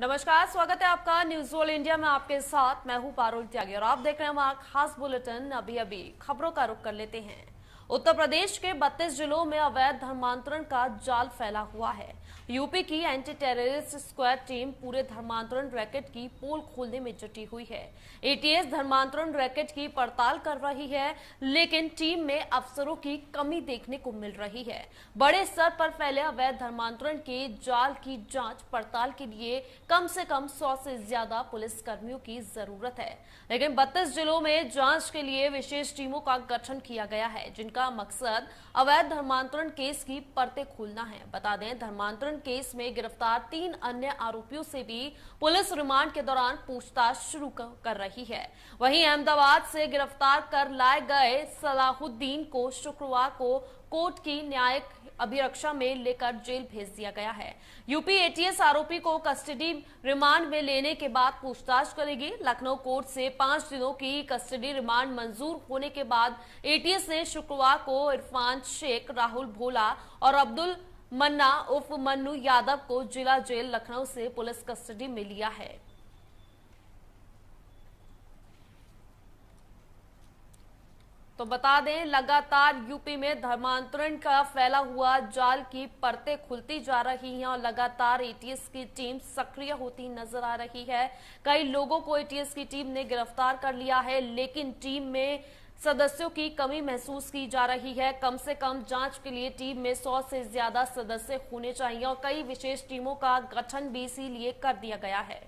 नमस्कार, स्वागत है आपका न्यूज़ वर्ल्ड इंडिया में आपके साथ। मैं हूँ पारुल त्यागी और आप देख रहे हैं हमारा खास बुलेटिन। अभी अभी खबरों का रुख कर लेते हैं। उत्तर प्रदेश के 32 जिलों में अवैध धर्मांतरण का जाल फैला हुआ है। यूपी की एंटी टेररिस्ट स्क्वाड टीम पूरे धर्मांतरण रैकेट की पोल खोलने में जुटी हुई है। एटीएस धर्मांतरण रैकेट की पड़ताल कर रही है, लेकिन टीम में अफसरों की कमी देखने को मिल रही है। बड़े स्तर पर फैले अवैध धर्मांतरण के जाल की जाँच पड़ताल के लिए कम से कम सौ से ज़्यादा पुलिस कर्मियों की ज़रूरत है। लेकिन बत्तीस जिलों में जाँच के लिए विशेष टीमों का गठन किया गया है, जिनका मकसद अवैध धर्मांतरण केस की परतें खोलना है। बता दें, धर्मांतरण केस में गिरफ़्तार तीन अन्य आरोपियों से भी पुलिस रिमांड के दौरान पूछताछ शुरू कर रही है। वहीं अहमदाबाद से गिरफ़्तार कर लाए गए सलाहुद्दीन को शुक्रवार को कोर्ट की न्यायिक अभिरक्षा में लेकर जेल भेज दिया गया है। यूपी एटीएस आरोपी को कस्टडी रिमांड में लेने के बाद पूछताछ करेगी। लखनऊ कोर्ट से पाँच दिनों की कस्टडी रिमांड मंजूर होने के बाद एटीएस ने शुक्रवार को इरफान शेख, राहुल भोला और अब्दुल मन्ना उर्फ़ मन्नू यादव को जिला जेल लखनऊ से पुलिस कस्टडी में लिया है। तो बता दें, लगातार यूपी में धर्मांतरण का फैला हुआ जाल की परतें खुलती जा रही हैं और लगातार एटीएस की टीम सक्रिय होती नज़र आ रही है। कई लोगों को एटीएस की टीम ने गिरफ़्तार कर लिया है, लेकिन टीम में सदस्यों की कमी महसूस की जा रही है। कम से कम जाँच के लिए टीम में 100 से ज़्यादा सदस्य होने चाहिए और कई विशेष टीमों का गठन भी इसीलिए कर दिया गया है।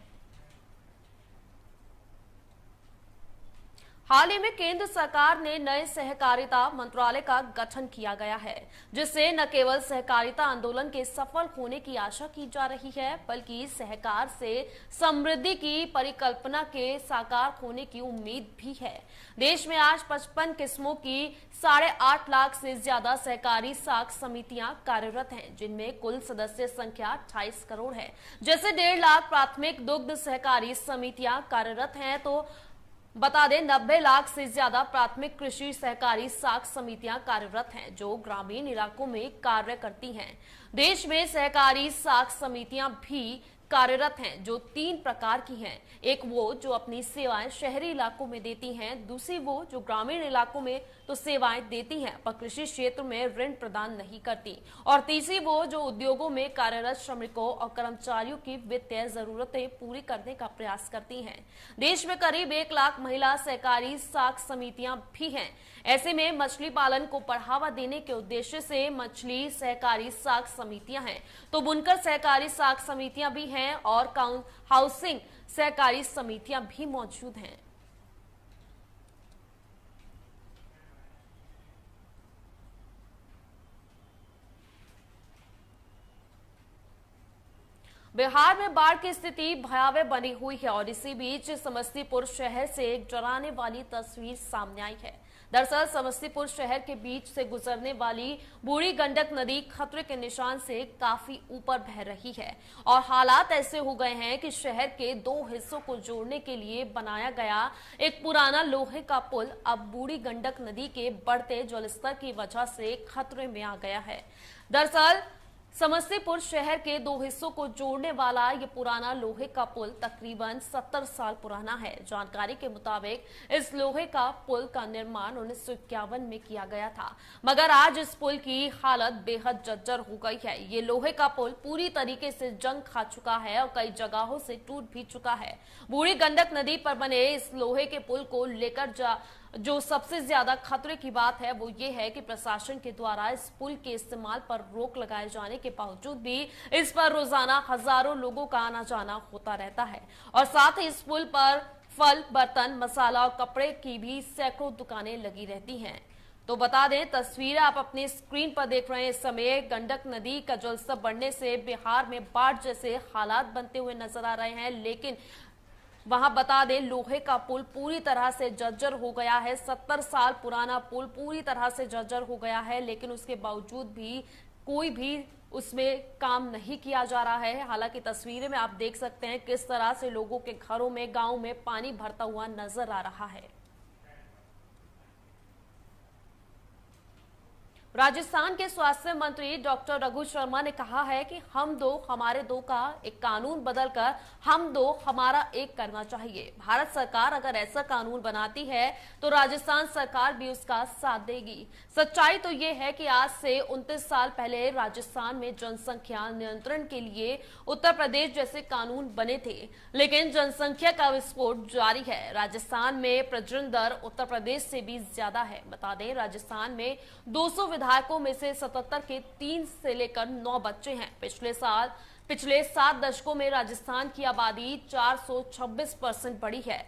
हाल ही में केंद्र सरकार ने नए सहकारिता मंत्रालय का गठन किया गया है, जिससे न केवल सहकारिता आंदोलन के सफल होने की आशा की जा रही है, बल्कि सहकार से समृद्धि की परिकल्पना के साकार होने की उम्मीद भी है। देश में आज 55 किस्मों की साढ़े आठ लाख से ज़्यादा सहकारी साख समितियाँ कार्यरत हैं, जिनमें कुल सदस्य संख्या 28 करोड़ है। जैसे डेढ़ लाख प्राथमिक दुग्ध सहकारी समितियाँ कार्यरत हैं तो बता दें, नब्बे लाख से ज़्यादा प्राथमिक कृषि सहकारी साख समितियाँ कार्यरत हैं, जो ग्रामीण इलाकों में कार्य करती हैं। देश में सहकारी साख समितियाँ भी कार्यरत हैं, जो तीन प्रकार की हैं। एक वो जो अपनी सेवाएँ शहरी इलाकों में देती हैं, दूसरी वो जो ग्रामीण इलाकों में तो सेवाएँ देती हैं, पर कृषि क्षेत्र में ऋण प्रदान नहीं करती। और तीसरी वो जो उद्योगों में कार्यरत श्रमिकों और कर्मचारियों की वित्तीय जरूरतें पूरी करने का प्रयास करती हैं। देश में करीब एक लाख महिला सहकारी साख समितियाँ भी हैं। ऐसे में मछली पालन को बढ़ावा देने के उद्देश्य से मछली सहकारी साख समितियाँ हैं। तो बुनकर सहकारी साख समितियाँ भी हैं और हाउसिंग सहकारी समितियाँ भी मौजूद हैं। बिहार में बाढ़ की स्थिति भयावह बनी हुई है और इसी बीच समस्तीपुर शहर से एक डराने वाली तस्वीर सामने आई है। दरअसल, समस्तीपुर शहर के बीच से गुजरने वाली बूढ़ी गंडक नदी खतरे के निशान से काफ़ी ऊपर बह रही है और हालात ऐसे हो गए हैं कि शहर के दो हिस्सों को जोड़ने के लिए बनाया गया एक पुराना लोहे का पुल अब बूढ़ी गंडक नदी के बढ़ते जलस्तर की वजह से खतरे में आ गया है। दरअसल समस्तीपुर शहर के दो हिस्सों को जोड़ने वाला ये पुराना लोहे का पुल तकरीबन 70 साल पुराना है। जानकारी के मुताबिक इस लोहे का पुल का निर्माण उन्नीस सौ इक्यावन में किया गया था। मगर आज इस पुल की हालत बेहद जर्जर हो गई है। ये लोहे का पुल पूरी तरीके से जंग खा चुका है और कई जगहों से टूट भी चुका है। बूढ़ी गंडक नदी पर बने इस लोहे के पुल को लेकर जा जो सबसे ज़्यादा खतरे की बात है वो ये है कि प्रशासन के द्वारा इस पुल के इस्तेमाल पर रोक लगाए जाने के बावजूद भी इस पर रोज़ाना हज़ारों लोगों का आना जाना होता रहता है। और साथ ही इस पुल पर फल, बर्तन, मसाला और कपड़े की भी सैकड़ों दुकानें लगी रहती हैं। तो बता दें, तस्वीर आप अपनी स्क्रीन पर देख रहे हैं। इस समय गंडक नदी का जलस्तर बढ़ने से बिहार में बाढ़ जैसे हालात बनते हुए नज़र आ रहे हैं, लेकिन वहाँ बता दें, लोहे का पुल पूरी तरह से जर्जर हो गया है। सत्तर साल पुराना पुल पूरी तरह से जर्जर हो गया है, लेकिन उसके बावजूद भी कोई भी उसमें काम नहीं किया जा रहा है। हालाँकि तस्वीरें में आप देख सकते हैं किस तरह से लोगों के घरों में, गाँव में पानी भरता हुआ नज़र आ रहा है। राजस्थान के स्वास्थ्य मंत्री डॉक्टर रघु शर्मा ने कहा है कि हम दो, हमारे दो का एक कानून बदलकर हम दो, हमारा एक करना चाहिए। भारत सरकार अगर ऐसा कानून बनाती है तो राजस्थान सरकार भी उसका साथ देगी। सच्चाई तो ये है कि आज से 29 साल पहले राजस्थान में जनसंख्या नियंत्रण के लिए उत्तर प्रदेश जैसे कानून बने थे, लेकिन जनसंख्या का विस्फोट जारी है। राजस्थान में प्रजन दर उत्तर प्रदेश से भी ज़्यादा है। बता दें, राजस्थान में दो सौ विधायकों में से 77 के तीन से लेकर नौ बच्चे हैं। पिछले साल, पिछले सात दशकों में राजस्थान की आबादी 426 परसेंट बढ़ी है।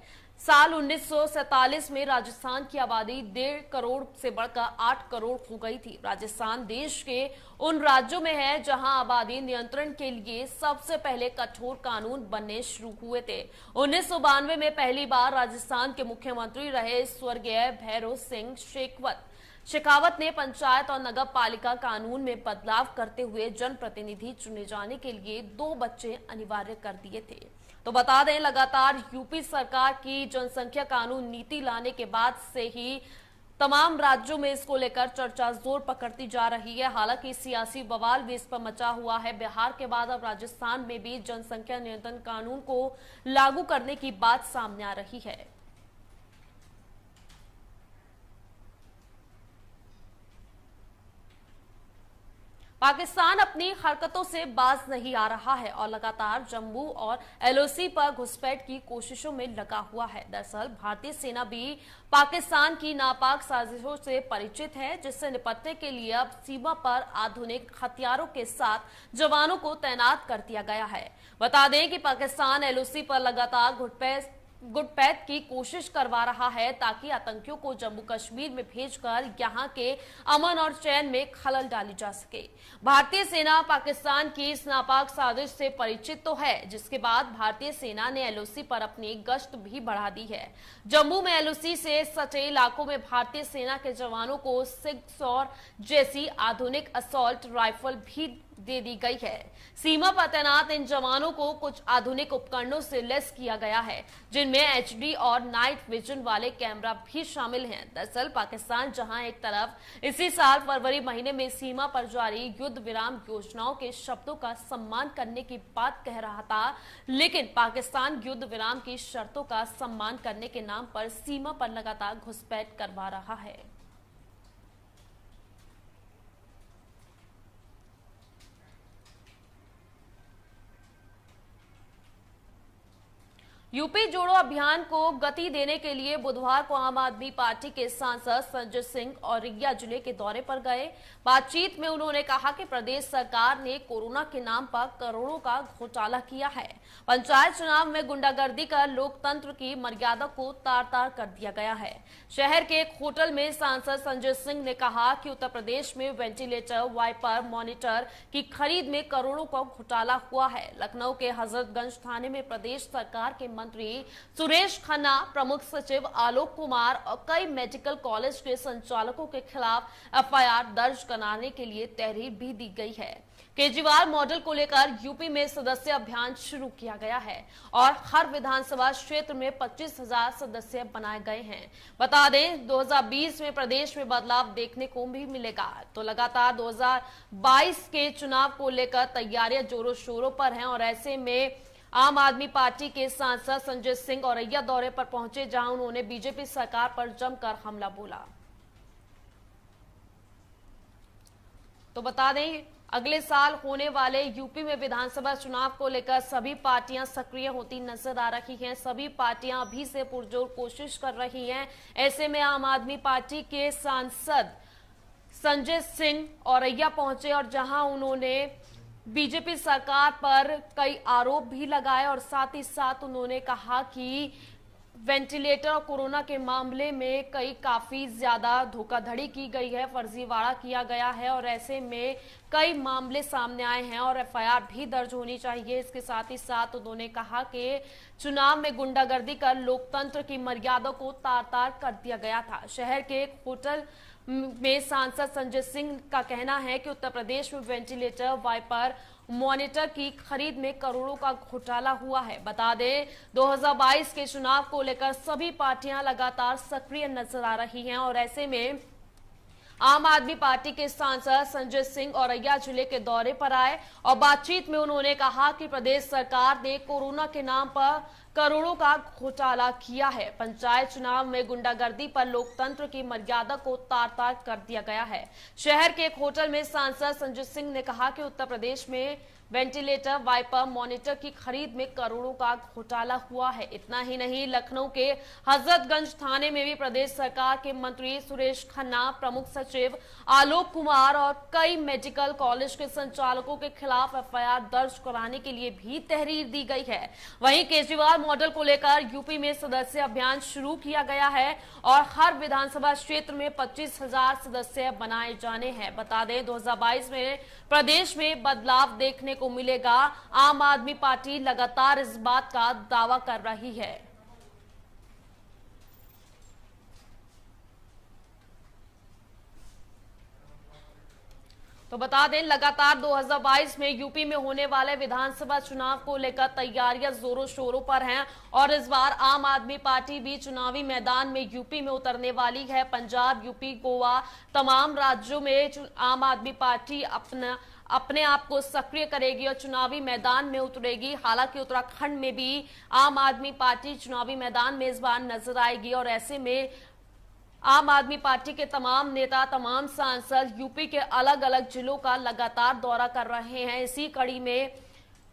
साल 1947 में राजस्थान की आबादी डेढ़ करोड़ से बढ़कर आठ करोड़ हो गई थी। राजस्थान देश के उन राज्यों में है जहाँ आबादी नियंत्रण के लिए सबसे पहले कठोर कानून बनने शुरू हुए थे। उन्नीस सौ बानवे में पहली बार राजस्थान के मुख्यमंत्री रहे स्वर्गीय भैरव सिंह शेखवत। शेखावत ने पंचायत और नगर पालिका कानून में बदलाव करते हुए जनप्रतिनिधि चुने जाने के लिए दो बच्चे अनिवार्य कर दिए थे। तो बता दें, लगातार यूपी सरकार की जनसंख्या कानून नीति लाने के बाद से ही तमाम राज्यों में इसको लेकर चर्चा ज़ोर पकड़ती जा रही है। हालाँकि सियासी बवाल भी इस पर मचा हुआ है। बिहार के बाद अब राजस्थान में भी जनसंख्या नियंत्रण कानून को लागू करने की बात सामने आ रही है। पाकिस्तान अपनी हरकतों से बाज नहीं आ रहा है और लगातार जम्मू और एलओसी पर घुसपैठ की कोशिशों में लगा हुआ है। दरअसल, भारतीय सेना भी पाकिस्तान की नापाक साजिशों से परिचित है, जिससे निपटने के लिए अब सीमा पर आधुनिक हथियारों के साथ जवानों को तैनात कर दिया गया है। बता दें कि पाकिस्तान एलओसी पर लगातार घुटपैठ गुटपैठ की कोशिश करवा रहा है ताकि आतंकियों को जम्मू कश्मीर में भेजकर यहाँ के अमन और चैन में खलल डाली जा सके। भारतीय सेना पाकिस्तान की इस नापाक साजिश से परिचित तो है, जिसके बाद भारतीय सेना ने एलओसी पर अपनी गश्त भी बढ़ा दी है। जम्मू में एलओसी से सटे इलाकों में भारतीय सेना के जवानों को सिक्स और जैसी आधुनिक असोल्ट राइफल भी दे दी गई है। सीमा पर तैनात इन जवानों को कुछ आधुनिक उपकरणों से लेस किया गया है, जिनमें एचडी और नाइट विजन वाले कैमरा भी शामिल हैं। दरअसल, पाकिस्तान जहाँ एक तरफ़ इसी साल फरवरी महीने में सीमा पर जारी युद्ध विराम योजनाओं के शब्दों का सम्मान करने की बात कह रहा था, लेकिन पाकिस्तान युद्ध विराम की शर्तों का सम्मान करने के नाम पर सीमा पर लगातार घुसपैठ करवा रहा है। यूपी जोड़ो अभियान को गति देने के लिए बुधवार को आम आदमी पार्टी के सांसद संजय सिंह औरैया ज़िले के दौरे पर गए। बातचीत में उन्होंने कहा कि प्रदेश सरकार ने कोरोना के नाम पर करोड़ों का घोटाला किया है। पंचायत चुनाव में गुंडागर्दी कर लोकतंत्र की मर्यादा को तार तार कर दिया गया है। शहर के एक होटल में सांसद संजय सिंह ने कहा कि उत्तर प्रदेश में वेंटिलेटर, वाइपर, मॉनिटर की खरीद में करोड़ों का घोटाला हुआ है। लखनऊ के हजरतगंज थाने में प्रदेश सरकार के मंत्री सुरेश खन्ना, प्रमुख सचिव आलोक कुमार और कई मेडिकल कॉलेज के संचालकों के खिलाफ एफआईआर दर्ज कराने के लिए तहरीर भी दी गई है। केजरीवाल मॉडल को लेकर यूपी में सदस्य अभियान शुरू किया गया है और हर विधानसभा क्षेत्र में पच्चीस हज़ार सदस्य बनाए गए हैं। बता दें 2020 में प्रदेश में बदलाव देखने को भी मिलेगा। तो लगातार 2022 के चुनाव को लेकर तैयारियाँ जोरों शोरों पर हैं और ऐसे में आम आदमी पार्टी के सांसद संजय सिंह औरैया दौरे पर पहुँचे, जहाँ उन्होंने बीजेपी सरकार पर जमकर हमला बोला। तो बता दें, अगले साल होने वाले यूपी में विधानसभा चुनाव को लेकर सभी पार्टियाँ सक्रिय होती नज़र आ रही हैं। सभी पार्टियाँ अभी से पुरजोर कोशिश कर रही हैं। ऐसे में आम आदमी पार्टी के सांसद संजय सिंह औरैया पहुँचे और जहाँ उन्होंने बीजेपी सरकार पर कई आरोप भी लगाए और साथ ही साथ उन्होंने कहा कि वेंटिलेटर और कोरोना के मामले में कई काफ़ी ज़्यादा धोखाधड़ी की गई है, फर्जीवाड़ा किया गया है और ऐसे में कई मामले सामने आए हैं और एफआईआर भी दर्ज होनी चाहिए। इसके साथ ही साथ उन्होंने कहा कि चुनाव में गुंडागर्दी कर लोकतंत्र की मर्यादा को तार तार कर दिया गया था। शहर के एक होटल में सांसद संजय सिंह का कहना है कि उत्तर प्रदेश में वेंटिलेटर, वाइपर, मॉनिटर की खरीद में करोड़ों का घोटाला हुआ है। बता दें 2022 के चुनाव को लेकर सभी पार्टियाँ लगातार सक्रिय नज़र आ रही हैं और ऐसे में आम आदमी पार्टी के सांसद संजय सिंह औरैया ज़िले के दौरे पर आए और बातचीत में उन्होंने कहा कि प्रदेश सरकार ने कोरोना के नाम पर करोड़ों का घोटाला किया है। पंचायत चुनाव में गुंडागर्दी पर लोकतंत्र की मर्यादा को तार तार कर दिया गया है। शहर के एक होटल में सांसद संजय सिंह ने कहा कि उत्तर प्रदेश में वेंटिलेटर, वाइपर, मॉनिटर की खरीद में करोड़ों का घोटाला हुआ है। इतना ही नहीं, लखनऊ के हजरतगंज थाने में भी प्रदेश सरकार के मंत्री सुरेश खन्ना, प्रमुख सचिव आलोक कुमार और कई मेडिकल कॉलेज के संचालकों के खिलाफ एफआईआर दर्ज कराने के लिए भी तहरीर दी गई है। वहीं केजरीवाल मॉडल को लेकर यूपी में सदस्य अभियान शुरू किया गया है और हर विधानसभा क्षेत्र में पच्चीस हज़ार सदस्य बनाए जाने हैं। बता दें, दो हज़ार बाईस में प्रदेश में बदलाव देखने को मिलेगा। आम आदमी पार्टी लगातार इस बात का दावा कर रही है। तो बता दें, लगातार 2022 में यूपी में होने वाले विधानसभा चुनाव को लेकर तैयारियाँ जोरों शोरों पर हैं और इस बार आम आदमी पार्टी भी चुनावी मैदान में यूपी में उतरने वाली है। पंजाब, यूपी, गोवा, तमाम राज्यों में आम आदमी पार्टी अपना अपने आप को सक्रिय करेगी और चुनावी मैदान में उतरेगी। हालाँकि उत्तराखंड में भी आम आदमी पार्टी चुनावी मैदान में इस बार नज़र आएगी और ऐसे में आम आदमी पार्टी के तमाम नेता, तमाम सांसद यूपी के अलग अलग जिलों का लगातार दौरा कर रहे हैं। इसी कड़ी में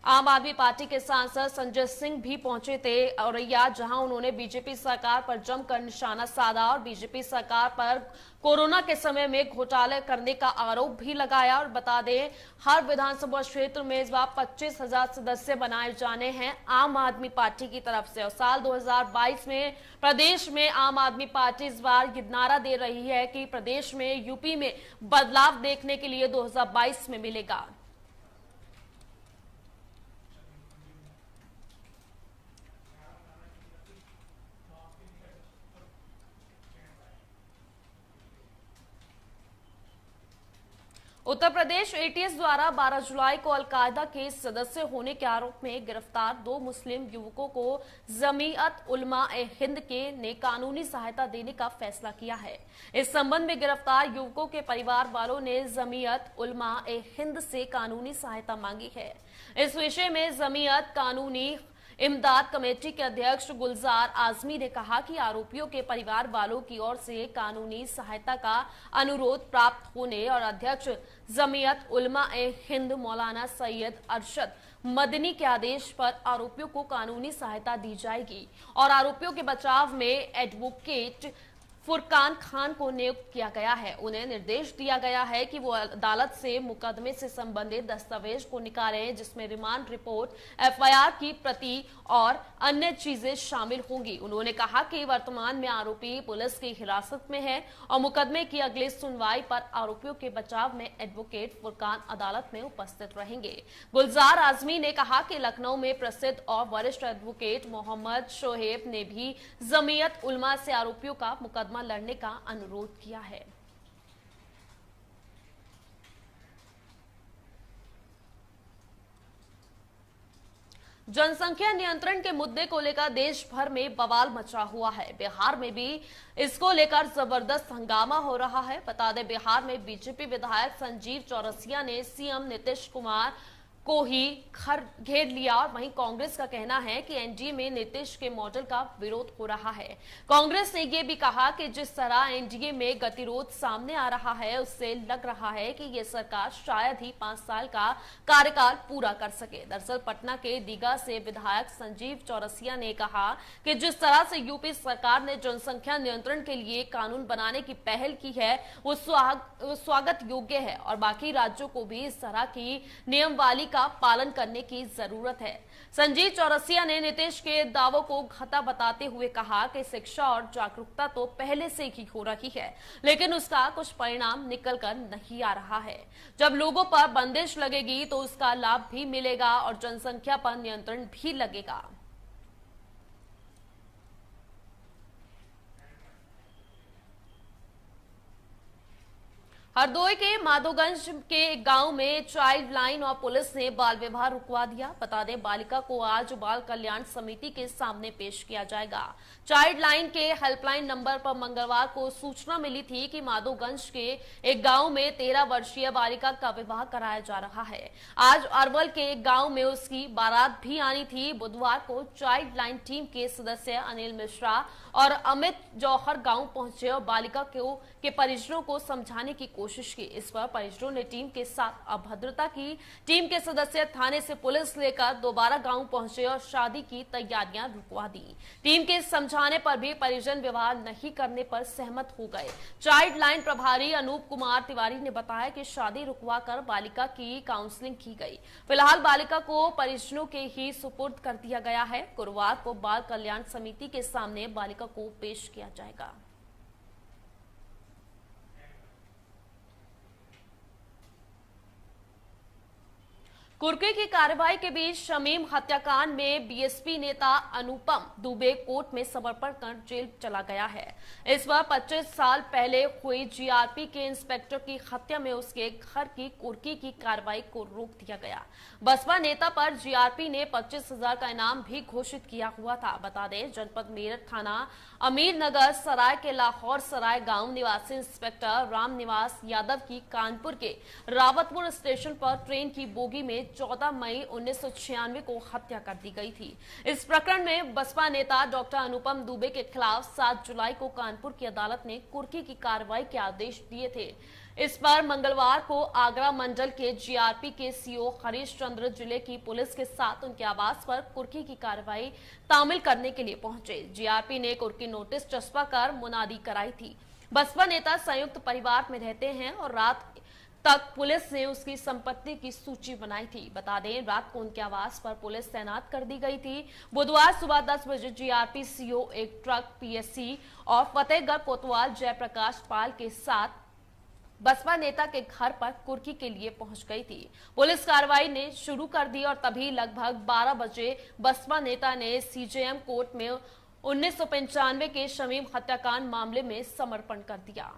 आम आदमी पार्टी के सांसद संजय सिंह भी पहुँचे थे औरैया, जहाँ उन्होंने बीजेपी सरकार पर जमकर निशाना साधा और बीजेपी सरकार पर कोरोना के समय में घोटाले करने का आरोप भी लगाया। और बता दें, हर विधानसभा क्षेत्र में इस बार पच्चीस हज़ार सदस्य बनाए जाने हैं आम आदमी पार्टी की तरफ़ से। और साल 2022 में प्रदेश में आम आदमी पार्टी इस बार ये नारा दे रही है कि प्रदेश में यूपी में बदलाव देखने के लिए दो हज़ार बाईस में मिलेगा। उत्तर प्रदेश एटीएस द्वारा 12 जुलाई को अलकायदा के सदस्य होने के आरोप में गिरफ़्तार दो मुस्लिम युवकों को जमीयत उलमा ए हिंद के ने कानूनी सहायता देने का फैसला किया है। इस संबंध में गिरफ़्तार युवकों के परिवार वालों ने जमीयत उलमा ए हिंद से कानूनी सहायता मांगी है। इस विषय में जमीयत कानूनी इमदाद कमेटी के अध्यक्ष गुलजार आजमी ने कहा कि आरोपियों के परिवार वालों की ओर से कानूनी सहायता का अनुरोध प्राप्त होने और अध्यक्ष जमीयत उलमा ए हिंद मौलाना सैयद अरशद मदनी के आदेश पर आरोपियों को कानूनी सहायता दी जाएगी और आरोपियों के बचाव में एडवोकेट फुरकान खान को नियुक्त किया गया है। उन्हें निर्देश दिया गया है कि वो अदालत से मुकदमे से संबंधित दस्तावेज़ को निकालें, जिसमें रिमांड रिपोर्ट, एफआईआर की प्रति और अन्य चीज़ें शामिल होंगी। उन्होंने कहा कि वर्तमान में आरोपी पुलिस की हिरासत में है और मुकदमे की अगली सुनवाई पर आरोपियों के बचाव में एडवोकेट फुरकान अदालत में उपस्थित रहेंगे। गुलजार आजमी ने कहा कि लखनऊ में प्रसिद्ध और वरिष्ठ एडवोकेट मोहम्मद शोहेब ने भी जमीयत उलमा से आरोपियों का मुकदमा मुकदमा लड़ने का अनुरोध किया है। जनसंख्या नियंत्रण के मुद्दे को लेकर देश भर में बवाल मचा हुआ है। बिहार में भी इसको लेकर ज़बरदस्त हंगामा हो रहा है। बता दें, बिहार में बीजेपी विधायक संजीव चौरसिया ने सीएम नीतीश कुमार को ही खर, घेर लिया और वहीं कांग्रेस का कहना है कि एनडीए में नीतीश के मॉडल का विरोध हो रहा है। कांग्रेस ने यह भी कहा कि जिस तरह एनडीए में गतिरोध सामने आ रहा है, उससे लग रहा है कि यह सरकार शायद ही पाँच साल का कार्यकाल पूरा कर सके। दरअसल पटना के दीघा से विधायक संजीव चौरसिया ने कहा कि जिस तरह से यूपी सरकार ने जनसंख्या नियंत्रण के लिए कानून बनाने की पहल की है वो स्वागत योग्य है और बाकी राज्यों को भी इस तरह की नियम वाली का पालन करने की ज़रूरत है। संजीव चौरसिया ने नीतीश के दावों को घता बताते हुए कहा कि शिक्षा और जागरूकता तो पहले से ही हो रही है, लेकिन उसका कुछ परिणाम निकल कर नहीं आ रहा है। जब लोगों पर बंदिश लगेगी तो उसका लाभ भी मिलेगा और जनसंख्या पर नियंत्रण भी लगेगा। हरदोई के माधोगंज के गाँव में चाइल्ड लाइन और पुलिस ने बाल विवाह रुकवा दिया। बता दें, बालिका को आज बाल कल्याण समिति के सामने पेश किया जाएगा। चाइल्ड लाइन के हेल्पलाइन नंबर पर मंगलवार को सूचना मिली थी कि माधोगंज के एक गाँव में तेरह वर्षीय बालिका का विवाह कराया जा रहा है। आज अरवल के एक गाँव में उसकी बारात भी आनी थी। बुधवार को चाइल्ड लाइन टीम के सदस्य अनिल मिश्रा और अमित जौहर गाँव पहुँचे और बालिका को के परिजनों को समझाने की कोशिश की। इस पर परिजनों ने टीम के साथ अभद्रता की। टीम के सदस्य थाने से पुलिस लेकर दोबारा गाँव पहुँचे और शादी की तैयारियाँ रुकवा दी। टीम के समझाने पर भी परिजन विवाह नहीं करने पर सहमत हो गए। चाइल्ड लाइन प्रभारी अनूप कुमार तिवारी ने बताया कि शादी रुकवा कर बालिका की काउंसलिंग की गई। फ़िलहाल बालिका को परिजनों के ही सुपुर्द कर दिया गया है। गुरुवार को बाल कल्याण समिति के सामने बालिका को पेश किया जाएगा। कुर्की की कार्रवाई के बीच शमीम हत्याकांड में बीएसपी नेता अनुपम दुबे कोर्ट में समर्पण कर जेल चला गया है। इस बार 25 साल पहले हुई जीआरपी के इंस्पेक्टर की हत्या में उसके घर की कुर्की की कार्रवाई को रोक दिया गया। बसपा नेता पर जीआरपी ने पच्चीस हज़ार का इनाम भी घोषित किया हुआ था। बता दें, जनपद मेरठ थाना अमीर नगर सराय के लाहौर सराय गाँव निवासी इंस्पेक्टर राम यादव की कानपुर के रावतपुर स्टेशन पर ट्रेन की बोगी में 14 मई उन्नीस को हत्या कर दी गई थी। इस प्रकरण में बसपा नेता डॉक्टर अनुपम दुबे के खिलाफ 7 जुलाई को कानपुर की अदालत ने कुर्की की कार्रवाई के आदेश दिए थे। इस पर मंगलवार को आगरा मंडल के जीआरपी के सीओ हरीश चंद्र ज़िले की पुलिस के साथ उनके आवास पर कुर्की की कार्रवाई तामिल करने के लिए पहुँचे। जीआरपी ने कुर्की नोटिस चस्पा कर मुनादी कराई थी। बसपा नेता संयुक्त परिवार में रहते हैं और रात तक पुलिस ने उसकी संपत्ति की सूची बनाई थी। बता दें, रात को उनके आवास पर पुलिस तैनात कर दी गई थी। बुधवार सुबह 10 बजे जीआरपी सीओ एक ट्रक पीएससी और फतेहगढ़ कोतवाल जयप्रकाश पाल के साथ बसपा नेता के घर पर कुर्की के लिए पहुँच गई थी। पुलिस कार्रवाई ने शुरू कर दी और तभी लगभग 12 बजे बसपा नेता ने सीजेएम कोर्ट में उन्नीस सौ पंचानवे के शमीम हत्याकांड मामले में समर्पण कर दिया।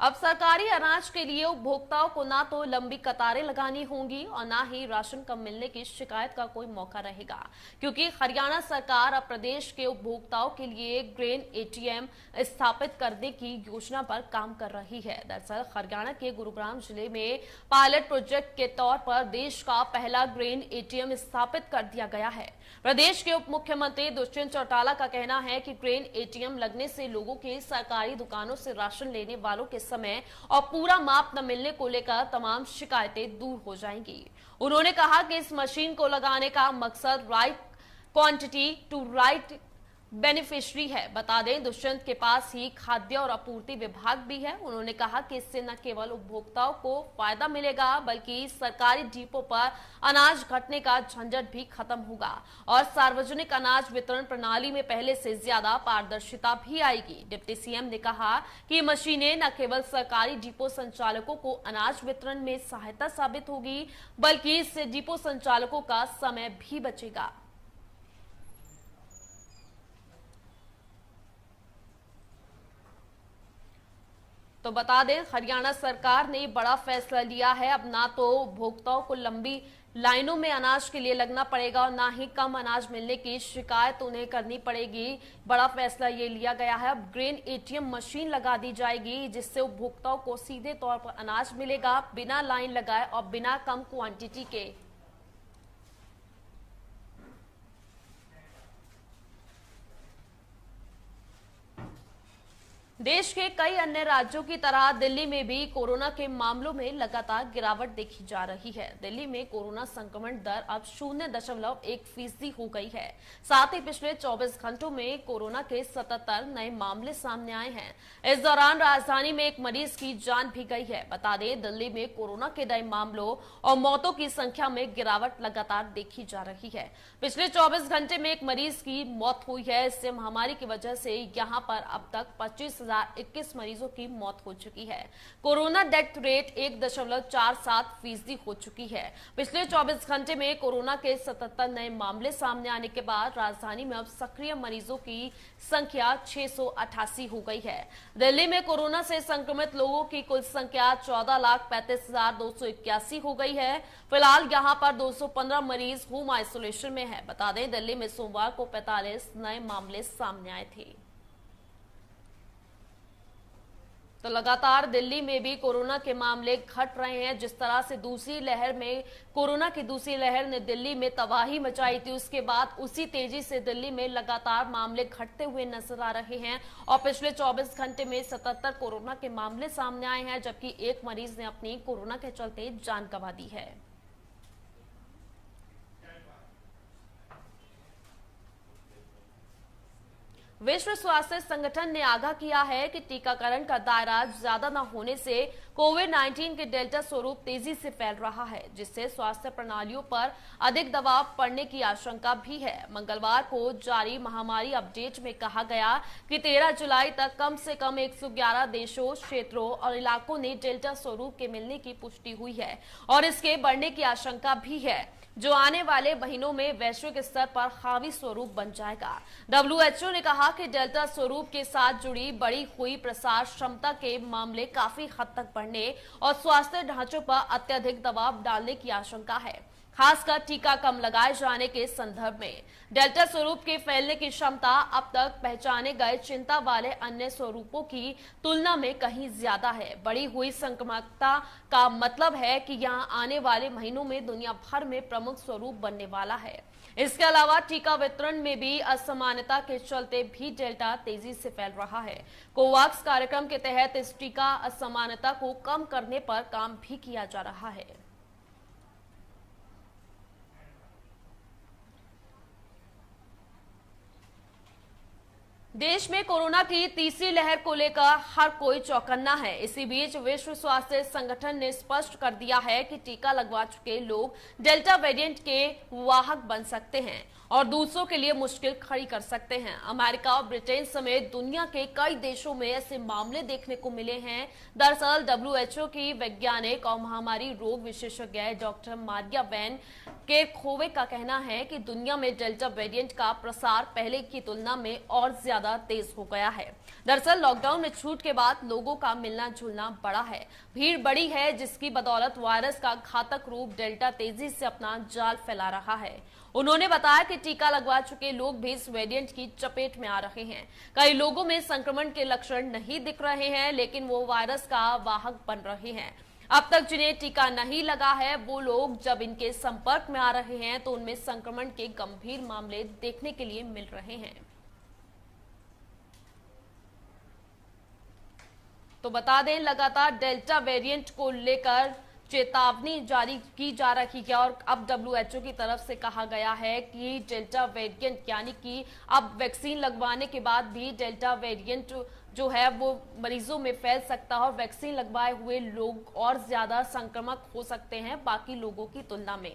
अब सरकारी अनाज के लिए उपभोक्ताओं को ना तो लंबी कतारें लगानी होंगी और ना ही राशन कम मिलने की शिकायत का कोई मौका रहेगा। क्योंकि हरियाणा सरकार अब प्रदेश के उपभोक्ताओं के लिए ग्रेन एटीएम स्थापित करने की योजना पर काम कर रही है। दरअसल हरियाणा के गुरुग्राम ज़िले में पायलट प्रोजेक्ट के तौर पर देश का पहला ग्रेन एटीएम स्थापित कर दिया गया है। प्रदेश के उप मुख्यमंत्री दुष्यंत चौटाला का कहना है कि ग्रेन एटीएम लगने से लोगों के सरकारी दुकानों से राशन लेने वालों के समय और पूरा माप न मिलने को लेकर तमाम शिकायतें दूर हो जाएँगी। उन्होंने कहा कि इस मशीन को लगाने का मकसद right quantity to right beneficiary है। बता दें, दुष्यंत के पास ही खाद्य और आपूर्ति विभाग भी है। उन्होंने कहा कि इससे न केवल उपभोक्ताओं को फ़ायदा मिलेगा, बल्कि सरकारी डिपो पर अनाज घटने का झंझट भी खत्म होगा और सार्वजनिक अनाज वितरण प्रणाली में पहले से ज़्यादा पारदर्शिता भी आएगी। डिप्टी सीएम ने कहा कि मशीनें न केवल सरकारी डिपो संचालकों को अनाज वितरण में सहायता साबित होगी, बल्कि इससे डिपो संचालकों का समय भी बचेगा। तो बता दें, हरियाणा सरकार ने बड़ा फैसला लिया है। अब ना तो उपभोक्ताओं को लंबी लाइनों में अनाज के लिए लगना पड़ेगा और ना ही कम अनाज मिलने की शिकायत उन्हें करनी पड़ेगी। बड़ा फैसला ये लिया गया है। अब ग्रेन एटीएम मशीन लगा दी जाएगी, जिससे उपभोक्ताओं को सीधे तौर पर अनाज मिलेगा, बिना लाइन लगाए और बिना कम क्वांटिटी के। देश के कई अन्य राज्यों की तरह दिल्ली में भी कोरोना के मामलों में लगातार गिरावट देखी जा रही है। दिल्ली में कोरोना संक्रमण दर अब शून्य दशमलव एक फ़ीसदी हो गई है। साथ ही पिछले 24 घंटों में कोरोना के 77 नए मामले सामने आए हैं। इस दौरान राजधानी में एक मरीज़ की जान भी गई है। बता दें, दिल्ली में कोरोना के नए मामलों और मौतों की संख्या में गिरावट लगातार देखी जा रही है। पिछले चौबीस घंटे में एक मरीज़ की मौत हुई है। इससे महामारी की वजह से यहाँ पर अब तक पच्चीस लगातार 21 मरीजों की मौत हो चुकी है। कोरोना डेथ रेट एक दशमलव चार सात फ़ीसदी हो चुकी है। पिछले 24 घंटे में कोरोना के 77 नए मामले सामने आने के बाद राजधानी में अब सक्रिय मरीजों की संख्या छह सौ अठासी हो गई है। दिल्ली में कोरोना से संक्रमित लोगों की कुल संख्या चौदह लाख हज़ार दो सौ इक्यासी हो गई है। फ़िलहाल यहाँ पर 215 मरीज़ होम आइसोलेशन में है। बता दें, दिल्ली में सोमवार को 45 नए मामले सामने आए थे। तो लगातार दिल्ली में भी कोरोना के मामले घट रहे हैं। जिस तरह से दूसरी लहर में, कोरोना की दूसरी लहर ने दिल्ली में तबाही मचाई थी, उसके बाद उसी तेज़ी से दिल्ली में लगातार मामले घटते हुए नज़र आ रहे हैं। और पिछले 24 घंटे में 77 कोरोना के मामले सामने आए हैं, जबकि एक मरीज़ ने अपनी कोरोना के चलते जान गंवा दी है। विश्व स्वास्थ्य संगठन ने आगाह किया है कि टीकाकरण का दायरा ज़्यादा न होने से कोविड 19 के डेल्टा स्वरूप तेज़ी से फैल रहा है, जिससे स्वास्थ्य प्रणालियों पर अधिक दबाव पड़ने की आशंका भी है। मंगलवार को जारी महामारी अपडेट में कहा गया कि 13 जुलाई तक कम से कम 111 देशों, क्षेत्रों और इलाकों ने डेल्टा स्वरूप के मिलने की पुष्टि हुई है और इसके बढ़ने की आशंका भी है। जो आने वाले महीनों में वैश्विक स्तर पर हावी स्वरूप बन जाएगा। डब्ल्यूएचओ ने कहा कि डेल्टा स्वरूप के साथ जुड़ी बड़ी हुई प्रसार क्षमता के मामले काफ़ी हद तक बढ़ने और स्वास्थ्य ढांचों पर अत्यधिक दबाव डालने की आशंका है। खासकर टीका कम लगाए जाने के संदर्भ में। डेल्टा स्वरूप के फैलने की क्षमता अब तक पहचाने गए चिंता वाले अन्य स्वरूपों की तुलना में कहीं ज़्यादा है। बड़ी हुई संक्रमणता का मतलब है कि यहाँ आने वाले महीनों में दुनिया भर में प्रमुख स्वरूप बनने वाला है। इसके अलावा टीका वितरण में भी असमानता के चलते भी डेल्टा तेज़ी से फैल रहा है। कोवाक्स कार्यक्रम के तहत इस टीका असमानता को कम करने पर काम भी किया जा रहा है। देश में कोरोना की तीसरी लहर को लेकर हर कोई चौकन्ना है। इसी बीच विश्व स्वास्थ्य संगठन ने स्पष्ट कर दिया है कि टीका लगवा चुके लोग डेल्टा वेरिएंट के वाहक बन सकते हैं। और दूसरों के लिए मुश्किल खड़ी कर सकते हैं। अमेरिका और ब्रिटेन समेत दुनिया के कई देशों में ऐसे मामले देखने को मिले हैं। दरअसल, डब्ल्यूएचओ की वैज्ञानिक और महामारी रोग विशेषज्ञ डॉक्टर मारिया वैन के खोवे का कहना है कि दुनिया में डेल्टा वेरिएंट का प्रसार पहले की तुलना में और ज़्यादा तेज हो गया है। दरअसल, लॉकडाउन में छूट के बाद लोगों का मिलना जुलना बड़ा है। भीड़ बड़ी है, जिसकी बदौलत वायरस का घातक रूप डेल्टा तेज़ी से अपना जाल फैला रहा है। उन्होंने बताया कि टीका लगवा चुके लोग भी इस वेरिएंट की चपेट में आ रहे हैं। कई लोगों में संक्रमण के लक्षण नहीं दिख रहे हैं, लेकिन वो वायरस का वाहक बन रहे हैं। अब तक जिन्हें टीका नहीं लगा है, वो लोग जब इनके संपर्क में आ रहे हैं तो उनमें संक्रमण के गंभीर मामले देखने के लिए मिल रहे हैं। तो बता दें, लगातार डेल्टा वेरिएंट को लेकर चेतावनी जारी की जा रही है और अब डब्ल्यूएचओ की तरफ़ से कहा गया है कि डेल्टा वेरिएंट यानी कि अब वैक्सीन लगवाने के बाद भी डेल्टा वेरिएंट जो है वो मरीजों में फैल सकता है और वैक्सीन लगवाए हुए लोग और ज़्यादा संक्रमक हो सकते हैं बाकी लोगों की तुलना में।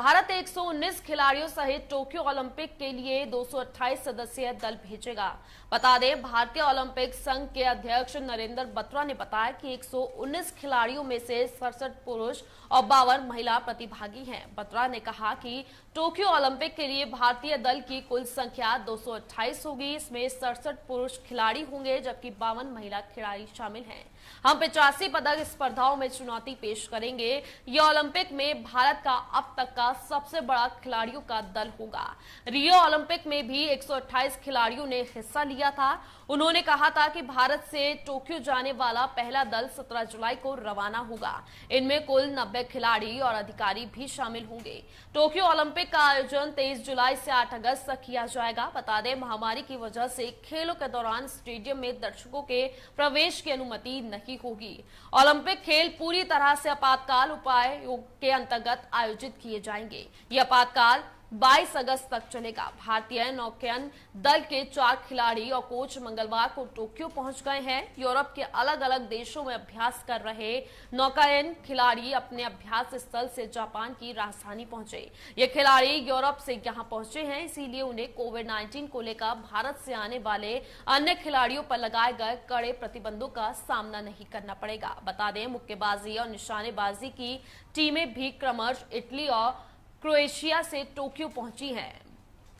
भारत 119 खिलाड़ियों सहित टोक्यो ओलंपिक के लिए 228 सदस्यीय दल भेजेगा। बता दें, भारतीय ओलंपिक संघ के अध्यक्ष नरेंद्र बत्रा ने बताया कि 119 खिलाड़ियों में से सड़सठ पुरुष और बावन महिला प्रतिभागी हैं। बत्रा ने कहा कि टोक्यो ओलंपिक के लिए भारतीय दल की कुल संख्या 228 होगी। इसमें सड़सठ पुरुष खिलाड़ी होंगे, जबकि बावन महिला खिलाड़ी शामिल हैं। हम पिचासी पदक स्पर्धाओं में चुनौती पेश करेंगे। ये ओलंपिक में भारत का अब तक का सबसे बड़ा खिलाड़ियों का दल होगा। रियो ओलंपिक में भी 128 खिलाड़ियों ने हिस्सा लिया था उन्होंने कहा था कि भारत से टोक्यो जाने वाला पहला दल 17 जुलाई को रवाना होगा। इनमें कुल 90 खिलाड़ी और अधिकारी भी शामिल होंगे। टोक्यो ओलंपिक का आयोजन 23 जुलाई से 8 अगस्त तक किया जाएगा। बता दें, महामारी की वजह से खेलों के दौरान स्टेडियम में दर्शकों के प्रवेश की अनुमति नहीं होगी। ओलंपिक खेल पूरी तरह से आपातकाल उपाय के अंतर्गत आयोजित किए जाएँगे। ये आपातकाल 22 अगस्त तक चलेगा। भारतीय नौकायन दल के चार खिलाड़ी और कोच मंगलवार को टोक्यो पहुँच गए हैं। यूरोप के अलग अलग देशों में अभ्यास कर रहे नौकायन खिलाड़ी अपने अभ्यास स्थल से जापान की राजधानी पहुँचे। ये खिलाड़ी यूरोप से यहाँ पहुँचे हैं, इसीलिए उन्हें कोविड 19 को लेकर भारत से आने वाले अन्य खिलाड़ियों पर लगाए गए कड़े प्रतिबंधों का सामना नहीं करना पड़ेगा। बता दें, मुक्केबाजी और निशानेबाजी की टीमें भी क्रमश इटली और क्रोएशिया से टोक्यो पहुँची है।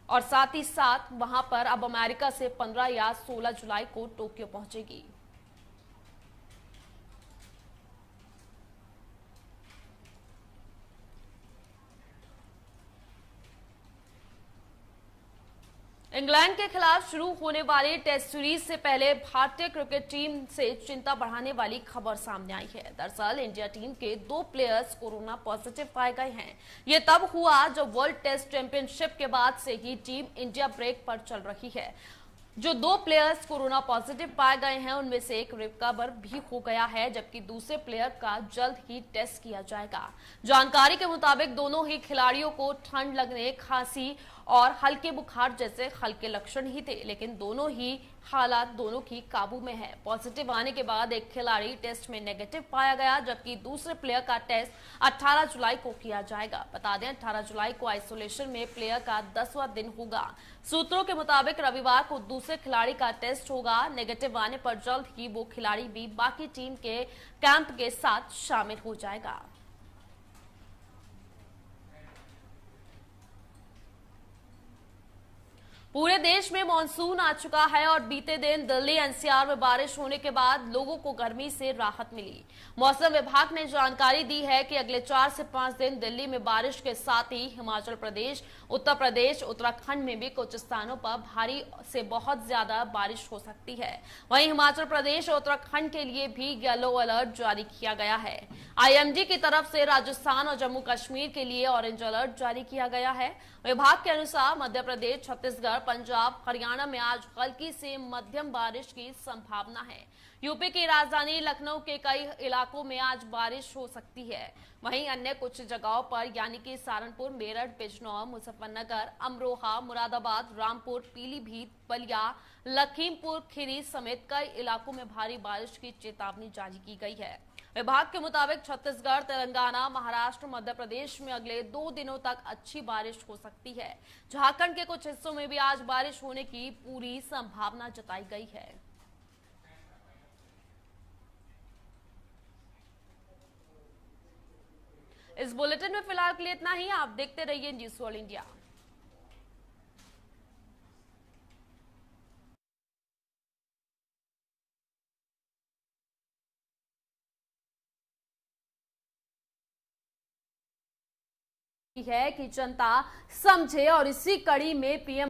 और साथ ही साथ वहाँ पर अब अमेरिका से 15 या 16 जुलाई को टोक्यो पहुंचेगी। इंग्लैंड के खिलाफ शुरू होने वाली टेस्ट सीरीज़ से पहले भारतीय क्रिकेट टीम से चिंता बढ़ाने वाली खबर सामने आई है। दरअसल, इंडिया टीम के दो प्लेयर्स कोरोना पॉजिटिव पाए गए हैं। ये तब हुआ जब वर्ल्ड टेस्ट चैंपियनशिप के बाद से ही टीम इंडिया ब्रेक पर चल रही है। जो दो प्लेयर्स कोरोना पॉजिटिव पाए गए हैं, उनमें से एक रिकवर भी हो गया है, जबकि दूसरे प्लेयर का जल्द ही टेस्ट किया जाएगा। जानकारी के मुताबिक, दोनों ही खिलाड़ियों को ठंड लगने, खांसी और हल्के बुखार जैसे हल्के लक्षण ही थे, लेकिन दोनों ही हालात दोनों की काबू में है। पॉजिटिव आने के बाद एक खिलाड़ी टेस्ट में नेगेटिव पाया गया, जबकि दूसरे प्लेयर का टेस्ट 18 जुलाई को किया जाएगा। बता दें 18 जुलाई को आइसोलेशन में प्लेयर का दसवां दिन होगा। सूत्रों के मुताबिक रविवार को दूसरे खिलाड़ी का टेस्ट होगा। नेगेटिव आने पर जल्द ही वो खिलाड़ी भी बाकी टीम के कैंप के साथ शामिल हो जाएगा। पूरे देश में मानसून आ चुका है और बीते दिन दिल्ली एनसीआर में बारिश होने के बाद लोगों को गर्मी से राहत मिली। मौसम विभाग ने जानकारी दी है कि अगले चार से पाँच दिन दिल्ली में बारिश के साथ ही हिमाचल प्रदेश, उत्तर प्रदेश, उत्तराखंड में भी कुछ स्थानों पर भारी से बहुत ज़्यादा बारिश हो सकती है। वहीं हिमाचल प्रदेश और उत्तराखंड के लिए भी येलो अलर्ट जारी किया गया है। आईएमडी की तरफ़ से राजस्थान और जम्मू कश्मीर के लिए ऑरेंज अलर्ट जारी किया गया है। विभाग के अनुसार मध्य प्रदेश, छत्तीसगढ़ पंजाब, हरियाणा में आज हल्की से मध्यम बारिश की संभावना है। यूपी की राजधानी लखनऊ के कई इलाकों में आज बारिश हो सकती है। वहीं अन्य कुछ जगहों पर, यानी कि सहारनपुर, मेरठ, बिजनौर, मुजफ्फरनगर, अमरोहा, मुरादाबाद, रामपुर, पीलीभीत, बलिया, लखीमपुर, खीरी समेत कई इलाकों में भारी बारिश की चेतावनी जारी की गई है। विभाग के मुताबिक छत्तीसगढ़, तेलंगाना, महाराष्ट्र मध्य प्रदेश में अगले दो दिनों तक अच्छी बारिश हो सकती है। झारखंड के कुछ हिस्सों में भी आज बारिश होने की पूरी संभावना जताई गई है। इस बुलेटिन में फ़िलहाल के लिए इतना ही। आप देखते रहिए न्यूज़ वर्ल्ड इंडिया। है कि जनता समझे और इसी कड़ी में पीएम